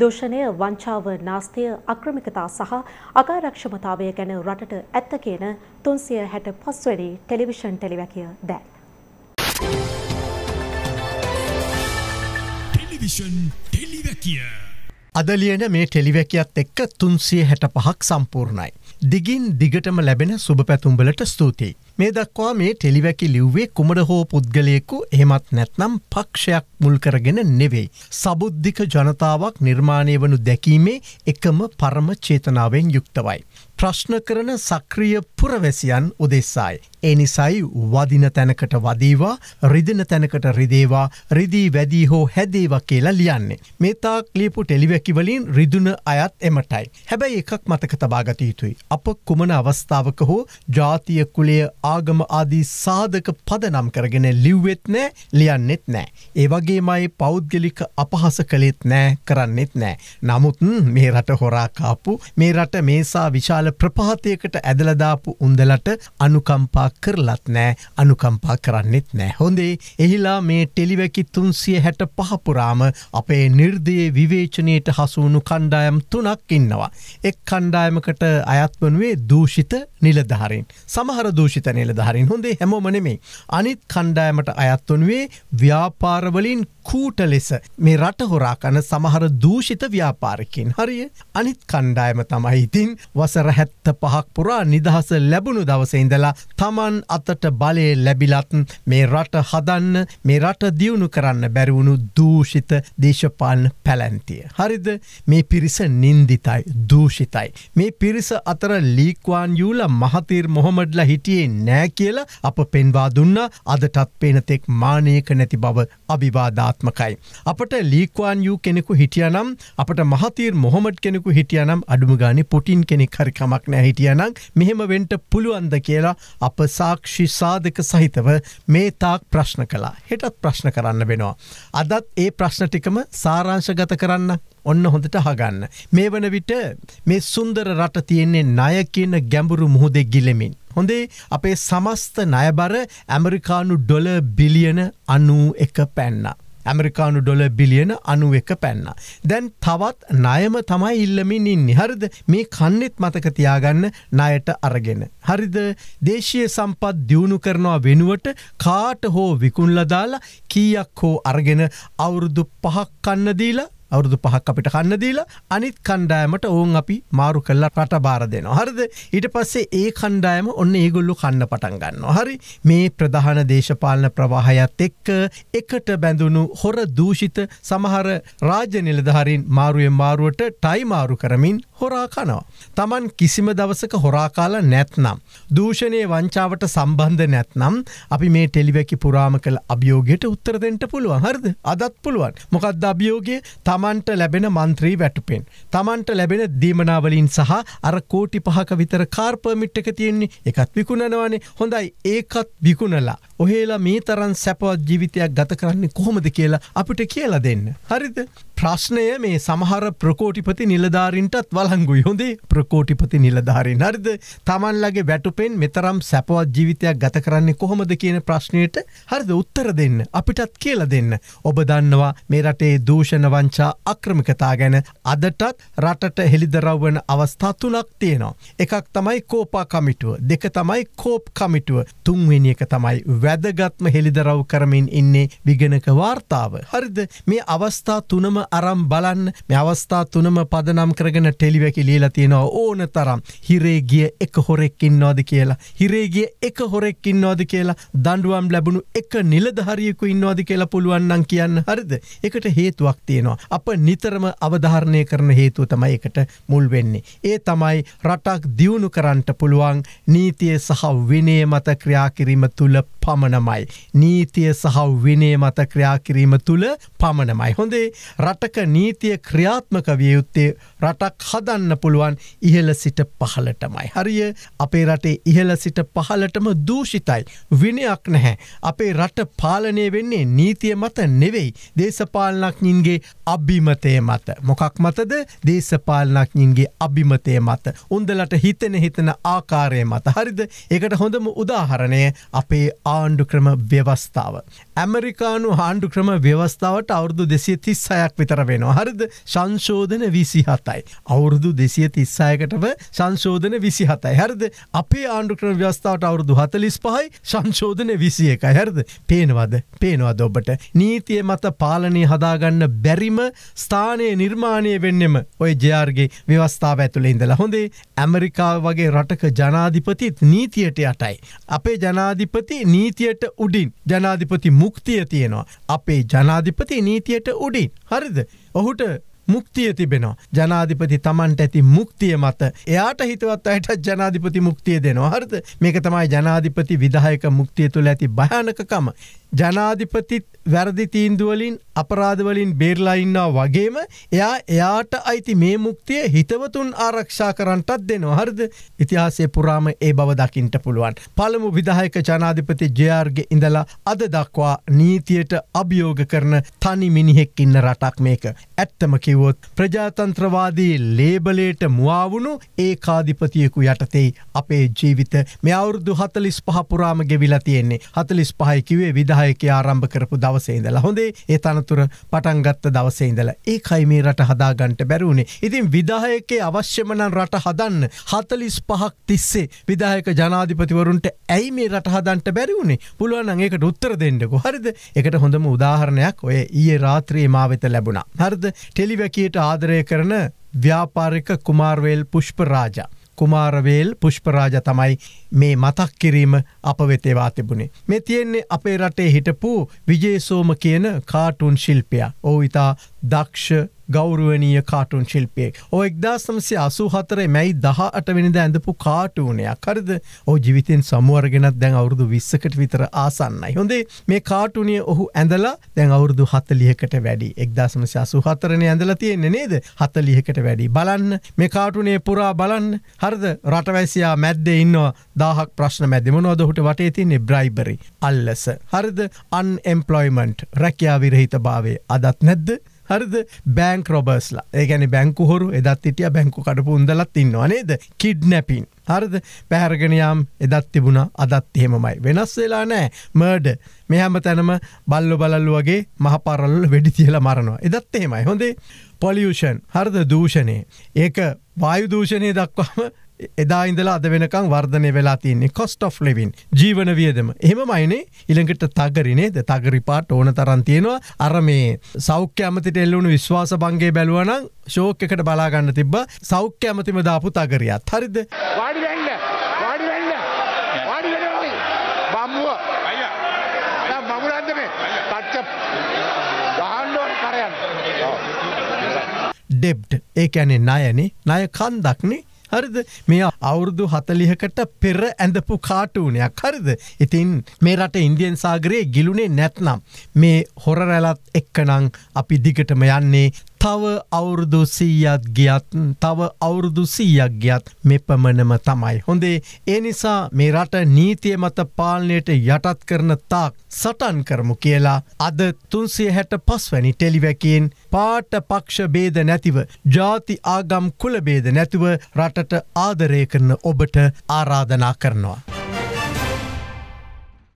දූෂණය වංචාව නාස්තිය අක්‍රමිකතා සහ අකාරක්ෂමතාවය ගැන රටට ඇත්ත කියන තුන්සිය හැට පස්වැනි ටෙලිවිෂන් ටෙලිවැකිය දැන්. ටෙලිවිෂන් ටෙලිවැකිය. අදලියන මේ ටෙලිවැකියත් එක්ක තුන්සිය හැට පහක් සම්පූර්ණයි. දිගින් දිගටම ලැබෙන සුභ පැතුම්බලට ස්තුතියි. මේ දක්වා මේ ටෙලිවැකි ලිව්වේ කුමට හෝ පුද්ගලයෙකු එහෙමත් නැත්නම් පක්ෂයක් මුල් කරගෙන නෙවෙයි. සබුද්ධික ජනතාවක් නිර්මාණය වනු දැකීමේ එකම පරම චේතනාවෙන් යුක්තවයි. ප්‍රශ්න කරන සක්‍රිය පුරවැසියන් උදෙස්සායි. ඒ නිසයි වදින තැනකට වදීවා රිදින තැනකට රිදේවා රිදී වැදී හෝ හැදේවා කියලා ලියන්නේ. මේතාක් ලියපු ටෙලිවැකිවලින් රිදුන අයත් එමටයි. හැබැයි එකක් මතක තබාගත යුතුයි. අප කුමන අවස්ථාවක හෝ ජාතිය කුලේ ආගම ආදී සාධක පදනම් කරගෙන ලිව්වෙත් නෑ ලියන්නෙත් නෑ. ඒවගේමයි පෞද්ගලික අපහස කළෙත් නෑ කරන්නෙත් නෑ. නමුත් මේ රට හොරාකාපු මේ රට මේසා විශාල ප්‍රපාතයකට ඇදලදාපු උන්දලට අනුකම්පා කරලත් නෑ අනුකම්පා කරන්නෙත් නෑ. හොඳේ එහිලා මේ ටෙලිවැකි තුන්සිය හැට පහපුරාම අපේ නිර්දයේ විවේචනයට හසුවුණු කණ්ඩායම් තුනක් ඉන්නවා. එක් කණ්ඩායමකට අයත් වනුවේ දූෂිත නිලධහරින්. සමහර දූෂිත නිලධහරින් හොඳේ හැමෝම නෙමේ. අනිත් කණ්ඩායමට අයත් වනුවේ ව්‍යාපාරවලින් කූට ලෙස මේ රට හොරා කන සමහර දූෂිත ව්‍යාපාරකින් හරිය අනිත් කණ්ඩායම තමයි ඉතින් වසර හැත්ත පහක් පුරා නිදහස ලැබුණු දවසඉඳලා තමන් අතට බලය ලැබිලත් මේ රට හදන්න මේ රට දියුණු කරන්න බැරිවුණු දූෂිත දේශපාලන පැලැන්තිය. හරිද මේ පිරිස නින්දිතයි දූෂිතයි. මේ පිරිස අතර ලීක්වාන් යූල මහතීර් මොහොමඩ්ල හිටියේ නෑ කියලා අප පෙන්වා දුන්න අදටත් පේනතෙක් මානයක නැති බව අභිවාධාත්මකයි. අපට ලීක්වාන් යූ කෙනෙකු හිටියනම් අපට මහතීර් මොහොමඩ් කෙනෙකු හිටියනම් අඩුමගානි පුටින් කෙනෙක් හරිකමක් නෑ හිටියනම් මෙහෙම වෙන්ට පුළුවන්ද කියලා අප සාක්ෂි සාධක සහිතව මේ තාක් ප්‍රශ්න කලා හෙටත් ප්‍රශ්න කරන්න වෙනවා. අදත් ඒ ප්‍රශ්න ටිකම සාරංශගත කරන්න ඔන්න හොඳට හගන්න. මේ වන විට මේ සුන්දර රට තියෙන්නේ ණය කියන ගැඹුරු මුහුදෙක් ගිලෙමින්. හොඳේ අපේ සමස්ත ණයබර ඇමරිකානු ඩොල බිලියන අනූ එක පැන්න. ඇමරිකානු ඩොල බිලියන අනු එක පැන්න. දැන් තවත් නයම තමයි ඉල්ලමින් ඉන්නේ හරිද මේ කන්නෙත් මතක තියාගන්න ණයට අරගෙන. හරිද දේශය සම්පත් දියුණු කරනවා වෙනුවට කාට හෝ විකුණලදාලා කීයක් හෝ අරගෙන අවුරුදු පහක් කන්න දීලා අවුරුදු පහක් අපිට කන්න දීලා අනිත් කණ්ඩායමට ඔවුන් අපි මාරු කල්ලා රට බාර දෙනවා. හරිද ඊට පස්සේ ඒ කණ්ඩායම ඔන්න ඒගොල්ලු කන්න පටන් ගන්න. හරි මේ ප්‍රධාන දේශපාලන ප්‍රවාහයත් එක්ක එකට බැඳුණු හොර දූෂිත සමහර රාජ්‍ය නිලධහරින් මාරුවෙන් මාරුවට ටයි මාරු කරමින් හොරා කනවා. තමන් කිසිම දවසක හොරාකාල නැත්නම්. දූෂණය වංචාවට සම්බන්ධ නැත්නම් අපි මේ ටෙලිවැකි පුරාම කළ අභියෝගයට උත්තරදෙන්ට පුළුවන් හරිද අදත් පුළුවන් මොකක්ද අභියෝගය තමන්ට ලැබෙන මන්ත්‍රී වැටුපෙන්. තමන්ට ලැබෙන දීමනාවලින් සහ අර කෝටි පහක විතර කාර්පමිට් එක තියෙන්නේ එකත් විකුණනවානේ හොඳයි ඒකත් විකුණලා. ඔහේලා මේ තරන් සැපවත් ජීවිතයක් ගත කරන්නේ කොහොමද කියලා අපිට කියලා දෙන්න. හරිද ප්‍රශ්නය මේ සමහර ප්‍රකෝටිපති නිලධාරින්ටත් වලංගුයි හොඳේ ප්‍රකෝටිපති නිලධාරින්. හරිද? තමන්ලගේ වැටුපෙන් මෙතරම් සැපවත් ජීවිතයක් ගත කරන්නේ කොහොමද කියන ප්‍රශ්නයට හරිද උත්තර දෙන්න? අපිටත් කියල දෙන්න. ඔබ දන්නවා මේ රටේ දූෂණ වංචා අක්‍රමිකතා ගැන අදටත් රටට හෙළිදරව්වන අවස්ථා තුනක් තියෙනවා. එකක් තමයි කෝපා කමිටුව. දෙක තමයි කෝප් කමිටුව. තුන්වෙනි එක තමයි වැදගත්ම හෙළිදරව් කරමින් ඉන්නේ විගෙනක වාර්තාව. හරිද? මේ අවස්ථා තුනම අරම් බලන්න. මේ අවස්ථා තුනම පදනම් කරගෙන ටෙලිවැකි ලියලා තියෙනවා ඕන තරම්. හිරේගිය එක හොරෙක්කින්නවාද කියලා. හිරේගිය එක හොරෙක්කින්නවාද කියලා. දඩුවම් ලැබුණු එක නිලධහරියකු ඉන්නවාද කියලා පුළුවන්නම් කියන්න. හරිද? එකට හේතුවක් තියෙනවා. අප නිතරම අවධාරණය කරන හේතුව තමයි එකට මුල් වෙන්නේ. ඒ තමයි රටක් දියුණු කරන්නට පුළුවන් නීතිය සහ විනය මත ක්‍රියාකිරීම තුළ පමණමයි. නීතිය සහ විනේ මත ක්‍රියාකිරීම තුළ පමණමයි. හොඳේ රටක නීතිය ක්‍රියාත්මක වියයුත්තේ රටක් හදන්න පුළුවන් ඉහල සිට පහලටමයි. හරිය අපේ රටේ ඉහල සිට පහලටම දූෂිතයි. විනයක් නැහැ. අපේ රට පාලනය වෙන්නේ නීතිය මත නෙවෙයි. දේශපාලනක්ඥින්ගේ අභිමතය මත. මොකක් මතද දේශපාලනක්ඥින්ගේ අභිමතය මත. උන්දලට හිතන හිතන ආකාරය මත. හරිද ඒකට හොඳම උදාහරණය අපේ ආණ්ඩු ක්‍රම ව්‍යවස්ථාව. ඇමරිකානු ආණ්ඩු ක්‍රම ව්‍යවස්ථාවට අවුරදු දෙසිය තිස්සයක් විතර වෙනවා. හරිද? සංශෝධන විසි හතයි. අවුරුදු දෙසිය තිස්සායකටව සංශෝධන විසි හතයි හරිද? අපේ ආණ්ඩු ක්‍රම ව්‍යස්ථාවට අවුරුදු හතලිස් පහයි සංශෝධන විසි එකයි හරිද? පේනවද? පේනවද ඔබට? නීතිය මත පාලනය හදාගන්න බැරිම ස්ථානය නිර්මාණය වෙන්නෙම ඔය ජයාර්ගේ ව්‍යවස්ථාව ඇතුළ ඉඳලා. හොඳේ ඇමරිකාව වගේ රටක ජනාධිපතිත් නීතියට යටයි. අපේ ජනාධිපති නීතියට උඩින් ජනාධිපති මුක්තිය තියෙනවා. අපේ ජනාධිපති නීතියට උඩින්. හරිද. ඔහුට මුක්තිය තිබෙනවා. ජනාධිපති තමන්ට ඇති මුක්තිය මත එයාට හිතවත් අයට ජනාධිපති මුක්තිය දෙනවා හරද මේක තමයි ජනාධිපති විදායක මුක්තිය තුළ ඇති භයානකකම. ජනාධිපතිත් වැරදි තීන්දුවලින් අපරාධවලින් බේරලා ඉන්නා වගේම එයා එයාට අයිති මේ මුක්තිය හිතවතුන් ආරක්ෂා කරන්නටත් දෙනවා හරිද ඉතිහාසය පුරාම ඒ බව දකිින්ට පුළුවන්. පළමු විදායක ජනාධිපති ජයාර්ග ඉඳලා අද දක්වා නීතියට අභියෝග කරන තනි මිනිහෙක් ඉන්න රටක් මේක. ඇත්තම කිවොත් ප්‍රජාතන්ත්‍රවාදී ලේබලේට මුවාවුණු ඒ කාධිපතියකු යටතෙයි අපේ ජීවිත මේ අවුරුදු හතලිස් පහපුරාම ගෙවිලා තියෙන්නේ හතලිස් පහයි කිවේ විදායක ආරම්භ කරපු දවසේ ඉඳලා. හොඳේ ඒ තනතුර පටන්ගත්ත දවසේ ඉඳලා. ඒ කයි මේ රට හදාගන්ට බැරුණේ ඉතින් විදායකේ අවශ්‍යමනන් රට හදන්න හතලිස් පහක් තිස්සේ විදායක ජනාධිපතිවරුන්ට ඇයි මේ රට හදන්ට බැරිවුණේ පුළුවන් ඒකට උත්තර දෙන්නකු. හරිද? එකට හොඳම උදාහරණයක් ඔය ඊයේ රාත්‍රයේ මාවෙත ලැබුණා. හරිද? ටෙලිවැකයට ආදරය කරන ව්‍යාපාරික කුමාර්වේල් පුෂ්ප රාජා. කුමාරවේල් පුෂ්පරාජ තමයි මේ මතක් කිරීම අප වෙතේවා තිබුණේ. මේ තියෙන්නේ අපේ රටේ හිටපු විජේසෝම කියන කාටුන් ශිල්පය. ඕ ඉතා දක්ෂ ගෞරුවනීය කාටුන් ශිල්පියෙක්. ඕ එක්දාසමසය අසු හතරේ මැයි දහ අටවෙනිද ඇඳපු කාටූනයක් හරිද? ඕ ජිවිතෙන් සමුවර්ගෙනත් දැන් අවුරුදු විස්සකට විතර ආසන්නයි. හොඳේ මේ කාටුනිය ඔහු ඇඳලා දැන් අවුරුදු හතලියකට වැඩි. එක්දාසමසය අසු හතරණය ඇඳලා තියෙන්නේ නේද? හතලියකට වැඩි. බලන්න මේ කාටුනේ පුරා බලන්න. හරිද? රටවැසියා මැද්දේ ඉන්නවා. දාහක් ප්‍රශ්න මැදම නොදහුට වටේ තින්නේ? බ්‍රයිබරි අල්ලස. හරිද? අන් එම්පලොයිමන්ට් රැකයා විරහිත භාවේ අදත් නැද්ද? හරිද? බෑංක් රොබර්ස්ලා ඒගැනි බැංකු හොරු එදත් ඉටිය බැංකු කඩපු උන්දලත් ඉන්නවා නේද? කිඩ්නැපින් හරිද? පැහරගෙනයාම් එදත් තිබුණ අදත් එහෙමමයි. වෙනස් වෙලා නෑ මර්ඩ මෙහම තැනම බල්ලො බලල්ලු වගේ මහපරල්ල වෙඩි තියල මරනවා. එදත් එහෙමයි. හොඳේ පොලියෂන් හරිද? දූෂණය. ඒක වායුදූෂණය දක්වාම එදා ඉඳලා අද වෙනකං වර්ධනය වෙලා තින්නේ කොස්ට of ලෙවින් ජීවන වියදම. එහෙම මයිනේ ඉළඟට තගරිනේද තගරිපාට ඕන තරන් තියෙනවා. අර මේ සෞඛ්‍ය ඇමතිට එල්ලුණු විශ්වාස බංගේ බැලුවනම් ශෝක එකට බලාගන්න තිබ්බ සෞඛ්‍ය ඇමතිම දාපු තගරියත්. හරිද? වාඩි වෙන්න. වාඩි වෙන්න. වාඩි වෙන්න බම්මුව. අයියා. මමුලන්ද මේ? තච්ච ගහන්න ඕන කරයන්. ඩෙබ්ඩ් ඒ ඇනේ නයනේ නය කන්දක්නේ හරිද? මේ අවුරුදු හතලිහකට පෙර ඇඳපු කාටූනයක්. හරිද? ඉතින් මේ රට ඉන්දියන් සාගරයේ ගිලුනේ නැත්නම් මේ හොර රැලත් එක්කනං අපි දිගටම යන්නේ තව අවුරුදු සීයත් ගියත් තව අවුරුදු සීයක් ගියත් මෙපමණම තමයි. හොඳේ ඒ නිසා මේ රට නීතිය මත පාලනයට යටත් කරන තාක් සටන් කරමු කියලා අද තුන්සිය හැට පස්වැනි ටෙලිවැකෙන් පාට පක්ෂ බේද නැතිව ජාති ආගම් කුලබේද නැතිව රටට ආදරය කරන ඔබට ආරාධනා කරනවා.